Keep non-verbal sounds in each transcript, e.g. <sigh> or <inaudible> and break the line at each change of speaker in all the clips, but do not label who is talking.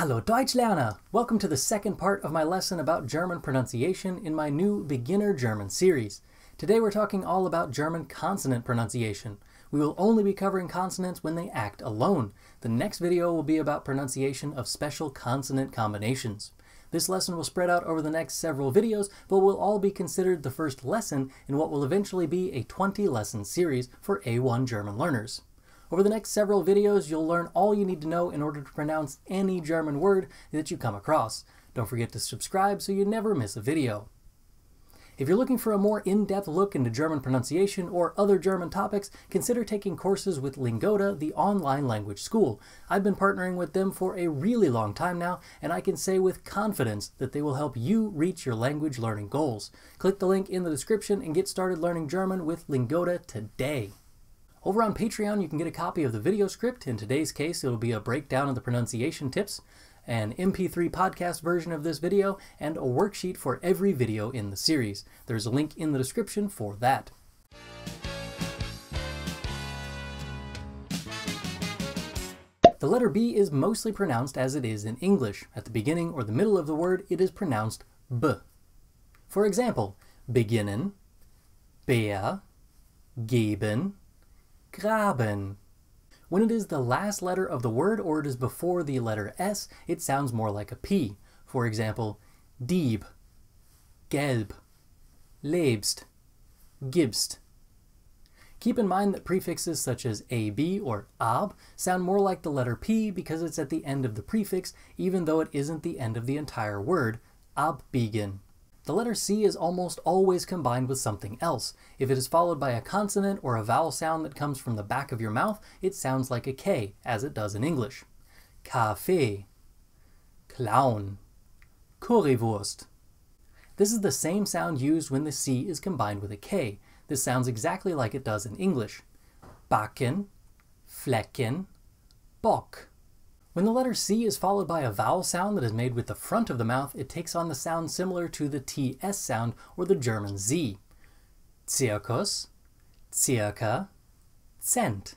Hallo Deutschlerner! Welcome to the second part of my lesson about German pronunciation in my new Beginner German series. Today we're talking all about German consonant pronunciation. We will only be covering consonants when they act alone. The next video will be about pronunciation of special consonant combinations. This lesson will spread out over the next several videos, but will all be considered the first lesson in what will eventually be a 20 lesson series for A1 German learners. Over the next several videos, you'll learn all you need to know in order to pronounce any German word that you come across. Don't forget to subscribe so you never miss a video. If you're looking for a more in-depth look into German pronunciation or other German topics, consider taking courses with Lingoda, the online language school. I've been partnering with them for a really long time now, and I can say with confidence that they will help you reach your language learning goals. Click the link in the description and get started learning German with Lingoda today. Over on Patreon, you can get a copy of the video script. In today's case, it'll be a breakdown of the pronunciation tips, an MP3 podcast version of this video, and a worksheet for every video in the series. There's a link in the description for that. The letter B is mostly pronounced as it is in English. At the beginning or the middle of the word, it is pronounced B. For example, beginnen, Bär, geben, graben. When it is the last letter of the word or it is before the letter S, it sounds more like a P. For example, Dieb, Gelb, lebst, gibst. Keep in mind that prefixes such as ab or ab sound more like the letter P because it's at the end of the prefix, even though it isn't the end of the entire word, abbiegen. The letter C is almost always combined with something else. If it is followed by a consonant or a vowel sound that comes from the back of your mouth, it sounds like a K, as it does in English. Kaffee, Clown, Currywurst. This is the same sound used when the C is combined with a K. This sounds exactly like it does in English. Backen, Flecken, Bock. When the letter C is followed by a vowel sound that is made with the front of the mouth, it takes on the sound similar to the TS sound or the German Z. Zirkus, circa, cent.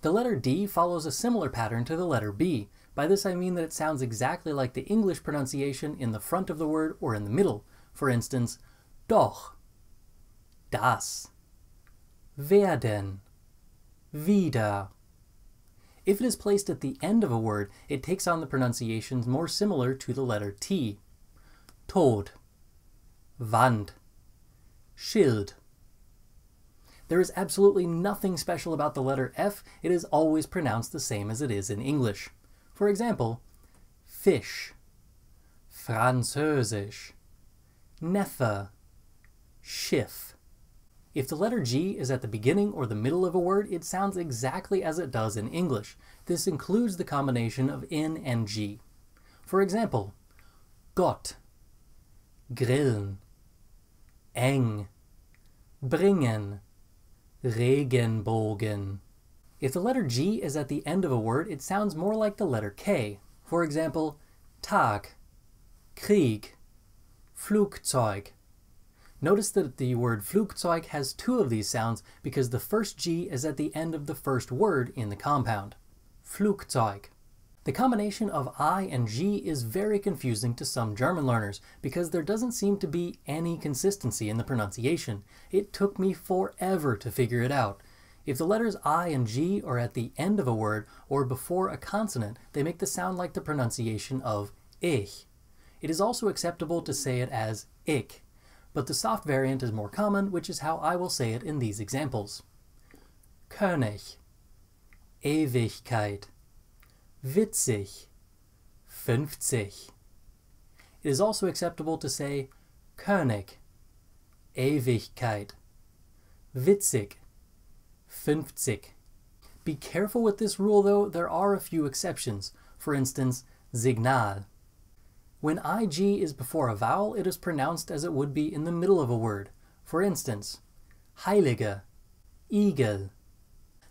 The letter D follows a similar pattern to the letter B. By this I mean that it sounds exactly like the English pronunciation in the front of the word or in the middle. For instance, doch, das, werden, wieder. If it is placed at the end of a word, it takes on the pronunciations more similar to the letter T. Tod, Wand, Schild. There is absolutely nothing special about the letter F, it is always pronounced the same as it is in English. For example, Fisch, Französisch, Neffe, Schiff. If the letter G is at the beginning or the middle of a word, it sounds exactly as it does in English. This includes the combination of N and G. For example, Gott, grillen, eng, bringen, Regenbogen. If the letter G is at the end of a word, it sounds more like the letter K. For example, Tag, Krieg, Flugzeug. Notice that the word Flugzeug has two of these sounds because the first G is at the end of the first word in the compound. Flugzeug. The combination of I and G is very confusing to some German learners because there doesn't seem to be any consistency in the pronunciation. It took me forever to figure it out. If the letters I and G are at the end of a word or before a consonant, they make the sound like the pronunciation of ich. It is also acceptable to say it as ich, but the soft variant is more common, which is how I will say it in these examples. König, Ewigkeit, witzig, 50. It is also acceptable to say König, Ewigkeit, witzig, 50. Be careful with this rule though, there are a few exceptions. For instance, Signal. When IG is before a vowel, it is pronounced as it would be in the middle of a word. For instance, Heilige, Igel.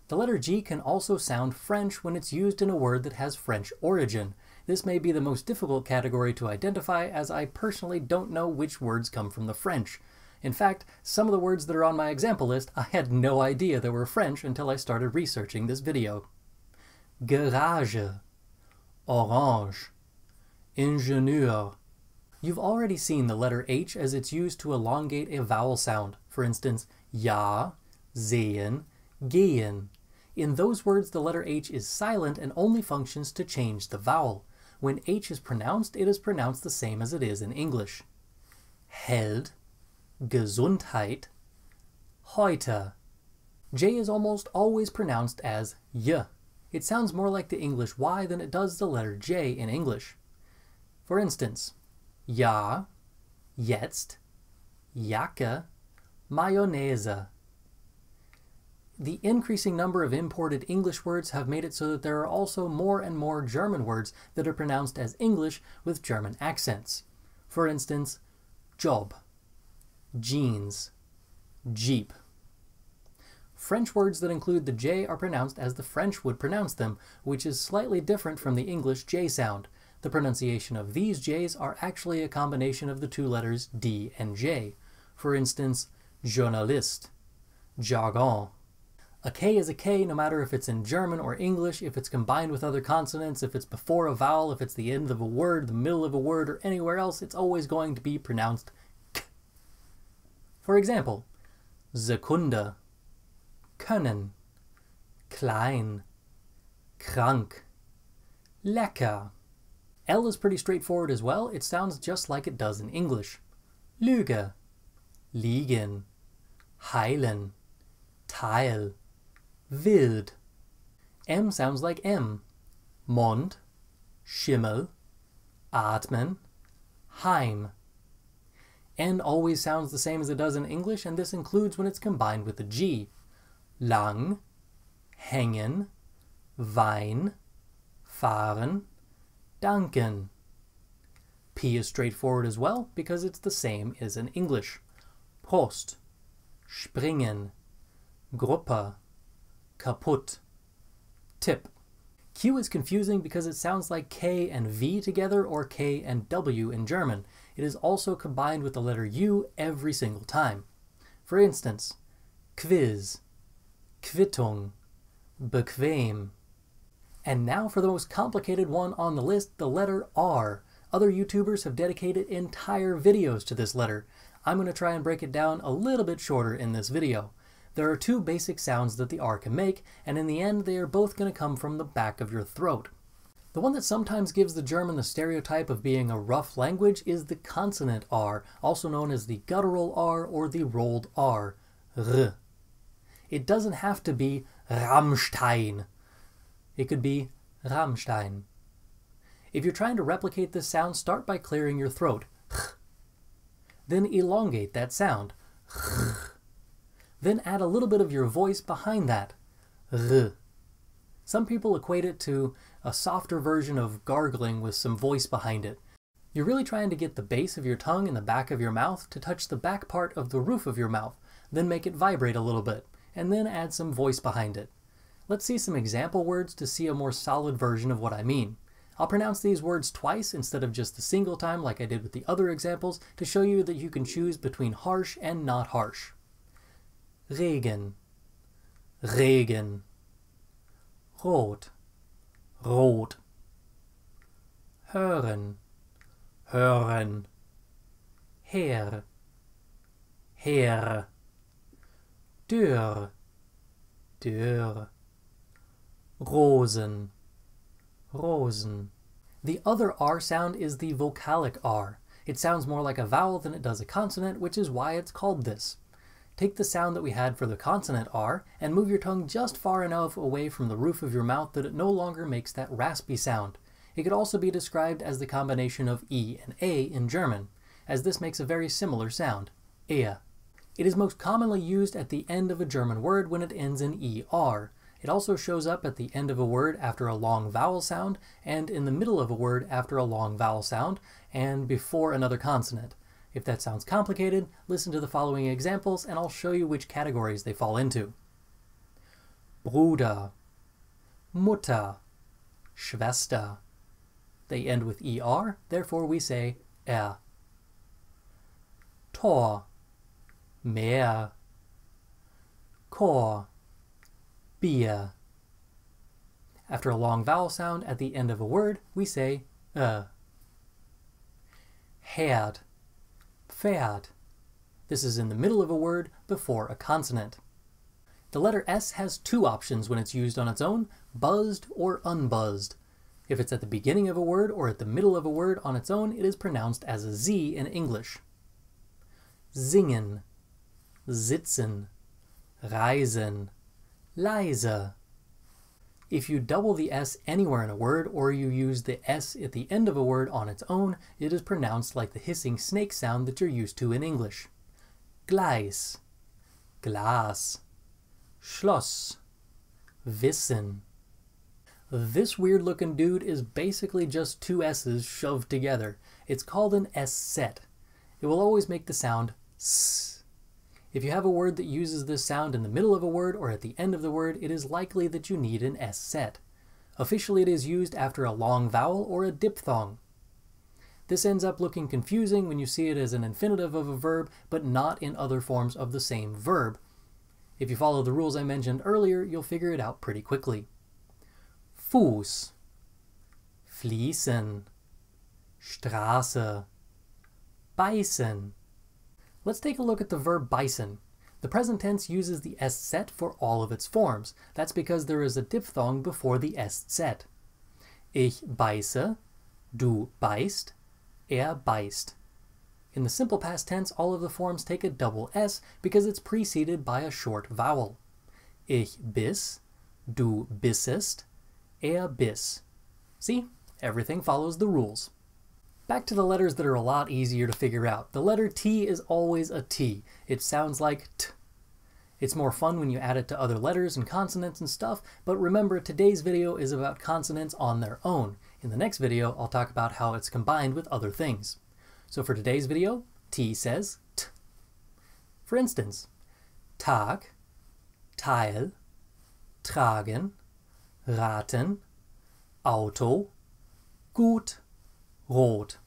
The letter G can also sound French when it's used in a word that has French origin. This may be the most difficult category to identify as I personally don't know which words come from the French. In fact, some of the words that are on my example list I had no idea they were French until I started researching this video. Garage, Orange, ingenieur. You've already seen the letter H as it's used to elongate a vowel sound. For instance, ja, sehen, gehen. In those words, the letter H is silent and only functions to change the vowel. When H is pronounced, it is pronounced the same as it is in English. Held, Gesundheit, heute. J is almost always pronounced as y. It sounds more like the English Y than it does the letter J in English. For instance, ja, jetzt, Jacke, Mayonnaise. The increasing number of imported English words have made it so that there are also more and more German words that are pronounced as English with German accents. For instance, job, jeans, jeep. French words that include the J are pronounced as the French would pronounce them, which is slightly different from the English J sound. The pronunciation of these J's are actually a combination of the two letters D and J. For instance, journalist, jargon. A K is a K no matter if it's in German or English, if it's combined with other consonants, if it's before a vowel, if it's the end of a word, the middle of a word, or anywhere else, it's always going to be pronounced K. For example, Sekunde, können, klein, krank, lecker. L is pretty straightforward as well. It sounds just like it does in English. Lüge, liegen, heilen, Teil, wild. M sounds like M. Mond, Schimmel, atmen, Heim. N always sounds the same as it does in English, and this includes when it's combined with a G. Lang, hängen, Wein, fahren, danken. P is straightforward as well because it's the same as in English. Post, springen, Gruppe, kaputt. Tip. Q is confusing because it sounds like K and V together or K and W in German. It is also combined with the letter U every single time. For instance, Quiz, Quittung, bequem. And now for the most complicated one on the list, the letter R. Other YouTubers have dedicated entire videos to this letter. I'm going to try and break it down a little bit shorter in this video. There are two basic sounds that the R can make, and in the end they are both going to come from the back of your throat. The one that sometimes gives the German the stereotype of being a rough language is the consonant R, also known as the guttural R or the rolled R, R. It doesn't have to be Rammstein. It could be Rammstein. If you're trying to replicate this sound, start by clearing your throat. <laughs> Then elongate that sound. <laughs> Then add a little bit of your voice behind that. Some people equate it to a softer version of gargling with some voice behind it. You're really trying to get the base of your tongue in the back of your mouth to touch the back part of the roof of your mouth, then make it vibrate a little bit, and then add some voice behind it. Let's see some example words to see a more solid version of what I mean. I'll pronounce these words twice instead of just a single time like I did with the other examples to show you that you can choose between harsh and not harsh. Regen, Regen. Rot, Rot. Hören, Hören. Her, Her. Dürr, Dürr. Rosen, Rosen. The other R sound is the vocalic R. It sounds more like a vowel than it does a consonant, which is why it's called this. Take the sound that we had for the consonant R and move your tongue just far enough away from the roof of your mouth that it no longer makes that raspy sound. It could also be described as the combination of E and A in German, as this makes a very similar sound, Ehe. It is most commonly used at the end of a German word when it ends in ER. It also shows up at the end of a word after a long vowel sound, and in the middle of a word after a long vowel sound, and before another consonant. If that sounds complicated, listen to the following examples and I'll show you which categories they fall into. Bruder, Mutter, Schwester. They end with er, therefore we say er. Tor, Meer, Chor, Bier. After a long vowel sound at the end of a word, we say uh. Herd, Pferd. This is in the middle of a word before a consonant. The letter S has two options when it's used on its own, buzzed or unbuzzed. If it's at the beginning of a word or at the middle of a word on its own, it is pronounced as a Z in English. Singen, sitzen, reisen, leise. If you double the S anywhere in a word, or you use the S at the end of a word on its own, it is pronounced like the hissing snake sound that you're used to in English. Gleis, Glas, Schloss, Wissen. This weird looking dude is basically just two S's shoved together. It's called an Eszett. It will always make the sound S. If you have a word that uses this sound in the middle of a word or at the end of the word, it is likely that you need an Eszett. Officially, it is used after a long vowel or a diphthong. This ends up looking confusing when you see it as an infinitive of a verb, but not in other forms of the same verb. If you follow the rules I mentioned earlier, you'll figure it out pretty quickly. Fuß, fließen, Straße, beißen. Let's take a look at the verb beißen. The present tense uses the Eszett for all of its forms. That's because there is a diphthong before the Eszett. Ich beiße, du beißt, er beißt. In the simple past tense, all of the forms take a double S because it's preceded by a short vowel. Ich biss, du bissest, er biss. See? Everything follows the rules. Back to the letters that are a lot easier to figure out. The letter T is always a T. It sounds like T. It's more fun when you add it to other letters and consonants and stuff, but remember today's video is about consonants on their own. In the next video, I'll talk about how it's combined with other things. So for today's video, T says T. For instance, Tag, Teil, tragen, raten, Auto, gut, rot.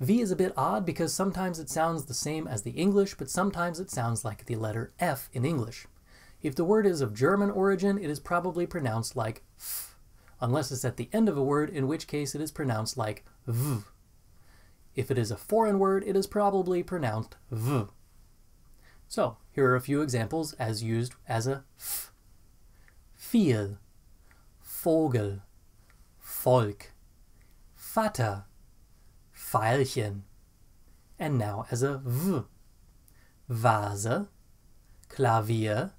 V is a bit odd because sometimes it sounds the same as the English, but sometimes it sounds like the letter F in English. If the word is of German origin, it is probably pronounced like f, unless it's at the end of a word, in which case it is pronounced like v. If it is a foreign word, it is probably pronounced v. So, here are a few examples as used as a f. Viel, Vogel, Volk, Vater, Veilchen. And now as a V. Vase, Klavier,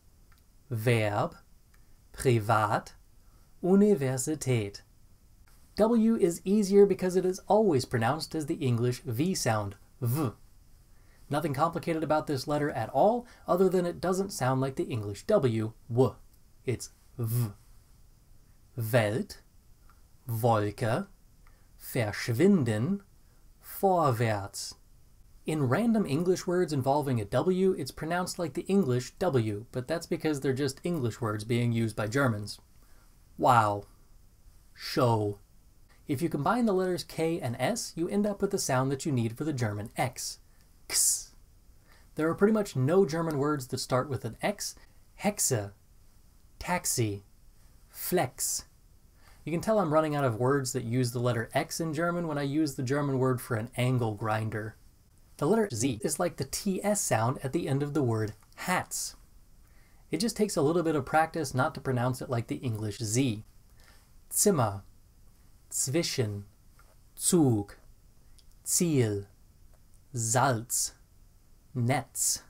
Verb, Privat, Universität. W is easier because it is always pronounced as the English V sound, V. Nothing complicated about this letter at all, other than it doesn't sound like the English W, W. It's V. Welt, Wolke, verschwinden, vorwärts. In random English words involving a W, it's pronounced like the English W, but that's because they're just English words being used by Germans. Wow. Show. If you combine the letters K and S, you end up with the sound that you need for the German X. X. There are pretty much no German words that start with an X. Hexe, taxi, flex, you can tell I'm running out of words that use the letter X in German when I use the German word for an angle grinder. The letter Z is like the TS sound at the end of the word hats. It just takes a little bit of practice not to pronounce it like the English Z. Zimmer, zwischen, Zug, Ziel, Salz, Netz,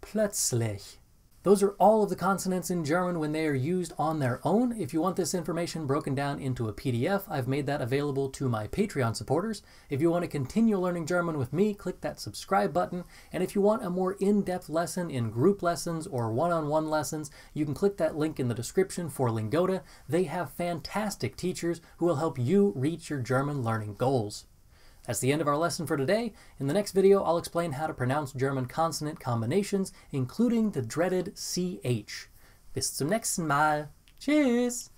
plötzlich, those are all of the consonants in German when they are used on their own. If you want this information broken down into a PDF, I've made that available to my Patreon supporters. If you want to continue learning German with me, click that subscribe button. And if you want a more in-depth lesson in group lessons or one-on-one -on -one lessons, you can click that link in the description for Lingoda. They have fantastic teachers who will help you reach your German learning goals. That's the end of our lesson for today. In the next video, I'll explain how to pronounce German consonant combinations, including the dreaded CH. Bis zum nächsten Mal. Tschüss!